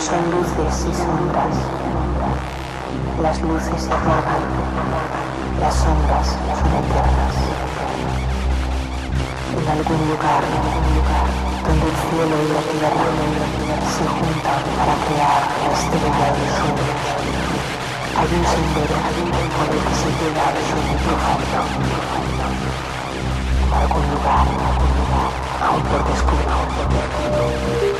son luces y sombras. Las luces se apagan, las sombras son eternas. En algún lugar, donde el cielo y la tierra se juntan para crear la estrella del sueño. Hay un sendero por el que se llega al sueño profundo. En algún lugar, aún por descubrir.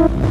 you